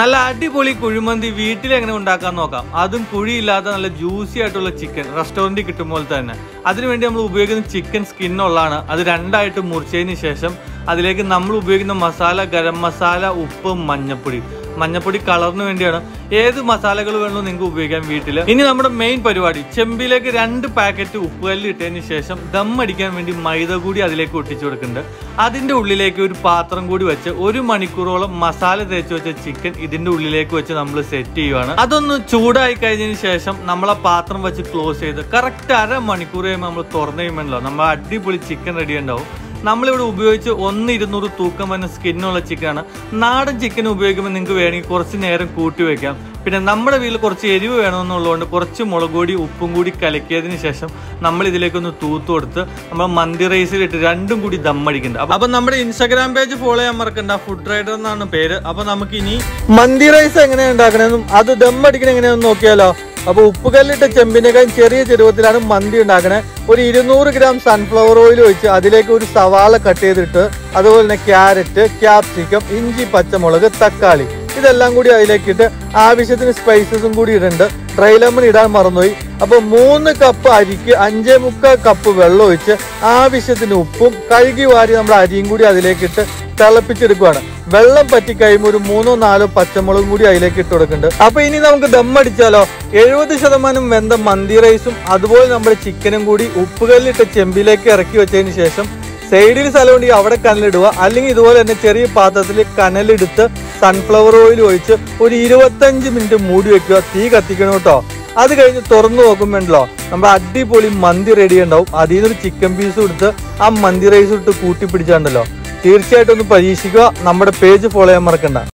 നല്ല അടിപൊളി കുഴിമന്തി വീട്ടിൽ എങ്ങനെ ഉണ്ടാക്കാൻ നോക്കാം. അതും കുഴിയില്ലാത്ത നല്ല ജ്യൂസി ആയിട്ടുള്ള ചിക്കൻ റെസ്റ്റോറന്റിൽ കിട്ടും പോലെ തന്നെ. അതിനുവേണ്ടി നമ്മൾ ഉപയോഗിക്കുന്ന ചിക്കൻ സ്കിന്നുള്ളതാണ് അത് രണ്ടായിട്ട് മുറിച്ചതിന് ശേഷം അതിലേക്ക് നമ്മൾ ഉപയോഗിക്കുന്ന മസാല ഗരം മസാല ഉപ്പ് മഞ്ഞപ്പൊടി. മഞ്ഞപ്പൊടി കളറിന് വേണ്ടിയാണ് ഏത് മസാലകൾ വേണമെന്ന് നിങ്ങൾക്ക് ഉപയോഗിക്കാം വീട്ടിൽ ഇനി നമ്മുടെ മെയിൻ പരിപാടി ചെമ്പിലേക്ക് രണ്ട് പാക്കറ്റ് ഉപ്പുകല്ല് ഇട്ടതിന് ശേഷം ദം അടിക്കാൻ വേണ്ടി മൈദ കൂടി അതിലേക്ക് ഒട്ടിച്ചു കൊടുക്കുന്നുണ്ട്. അതിന്റെ ഉള്ളിലേക്ക് ഒരു പാത്രം കൂടി വെച്ച് ഒരു മണിക്കൂറോളം മസാല തേച്ച് വെച്ച ചിക്കൻ ഇതിന്റെ ഉള്ളിലേക്ക് വെച്ച് നമ്മൾ സെറ്റ് ചെയ്യുവാണ്. അതൊന്ന് ചൂടായി കഴിഞ്ഞതിന് ശേഷം നമ്മളെ പാത്രം വെച്ച് ക്ലോസ് ചെയ്ത് കറക്റ്റ് അര മണിക്കൂർ കഴിയുമ്പോൾ നമ്മൾ തുറന്നു കഴിയുമ്പോഴല്ലോ നമ്മൾ അടിപൊളി ചിക്കൻ റെഡി ഉണ്ടാവും. നമ്മളിവിടെ ഉപയോഗിച്ച് ഒന്ന് ഇരുന്നൂറ് തൂക്കം വരുന്ന സ്കിന്നുള്ള ചിക്കനാണ്. നാടൻ ചിക്കൻ ഉപയോഗിക്കുമ്പോൾ നിങ്ങൾക്ക് വേണമെങ്കിൽ കുറച്ച് നേരം കൂട്ടി വയ്ക്കാം പിന്നെ നമ്മുടെ വീട്ടിൽ കുറച്ച് എരിവ് വേണമെന്നുള്ളതുകൊണ്ട് കുറച്ച് മുളക് പൊടി ഉപ്പും കൂടി കലക്കിയതിന് ശേഷം നമ്മൾ ഇതിലേക്കൊന്ന് തൂത്ത് കൊടുത്ത് നമ്മൾ മന്തി റൈസിലിട്ട് രണ്ടും കൂടി ദമ്മടിക്കുന്നുണ്ട് അപ്പൊ നമ്മുടെ ഇൻസ്റ്റാഗ്രാം പേജ് ഫോളോ ചെയ്യാൻ മറക്കണ്ട. ഫുഡ് റൈഡർ എന്നാണ് പേര്. അപ്പൊ നമുക്ക് ഇനി മന്തി റൈസ് എങ്ങനെയാണ് ഉണ്ടാക്കണമെന്നും അത് ദമ്മടിക്കണം എങ്ങനെയാണെന്ന് നോക്കിയാലോ. അപ്പൊ ഉപ്പുകല്ലിട്ട ചെമ്പിനേക്കാൾ ചെറിയ ചെരുവത്തിലാണ് മന്തി ഉണ്ടാക്കണേ. ഒരു ഇരുന്നൂറ് ഗ്രാം സൺഫ്ലവർ ഓയിൽ ഒഴിച്ച് അതിലേക്ക് ഒരു സവാള കട്ട് ചെയ്തിട്ട് അതുപോലെ തന്നെ ക്യാരറ്റ് ക്യാപ്സിക്കം ഇഞ്ചി പച്ചമുളക് തക്കാളി ഇതെല്ലാം കൂടി അതിലേക്ക് ഇട്ട് ആവശ്യത്തിന് സ്പൈസസും കൂടി ഇടുന്നുണ്ട് ഡ്രൈ ലെമൺ ഇടാൻ മറന്നുപോയി. അപ്പൊ മൂന്ന് കപ്പ് അരിക്ക് അഞ്ചേ മുക്കാൽ കപ്പ് വെള്ളം ഒഴിച്ച് ആവശ്യത്തിന് ഉപ്പും കഴുകി വാരി നമ്മുടെ അരിയും കൂടി അതിലേക്ക് ഇട്ട് തിളപ്പിച്ചെടുക്കുകയാണ് വെള്ളം പറ്റി കഴിയുമ്പോൾ ഒരു മൂന്നോ നാലോ പച്ചമുളകും കൂടി അതിലേക്ക് ഇട്ട് കൊടുക്കുന്നുണ്ട്. അപ്പൊ ഇനി നമുക്ക് ദമ്മടിച്ചാലോ എഴുപത് ശതമാനം വെന്ത മന്തി റൈസും അതുപോലെ നമ്മുടെ ചിക്കനും കൂടി ഉപ്പുകല്ലിട്ട് ചെമ്പിലേക്ക് ഇറക്കി വെച്ചതിന് ശേഷം സൈഡിൽ സ്ഥലമുണ്ടെങ്കിൽ അവിടെ കനലിടുക. അല്ലെങ്കിൽ ഇതുപോലെ തന്നെ ചെറിയ പാത്രത്തിൽ കനലെടുത്ത് സൺഫ്ലവർ ഓയിൽ ഒഴിച്ച് ഒരു ഇരുപത്തഞ്ച് മിനിറ്റ് മൂടി വെക്കുക. തീ കത്തിക്കണം കേട്ടോ. അത് കഴിഞ്ഞ് തുറന്നു നോക്കുമ്പോണ്ടല്ലോ നമ്മൾ അടിപൊളി മന്തി റെഡി ഉണ്ടാവും. അതിൽ നിന്നൊരു ചിക്കൻ പീസ് എടുത്ത് ആ മന്തി റൈസ് ഇട്ട് കൂട്ടി പിടിച്ചാണ്ടല്ലോ തീർച്ചയായിട്ടും ഒന്ന് പരീക്ഷിക്കുക. നമ്മുടെ പേജ് ഫോളോ ചെയ്യാൻ മറക്കണ്ട.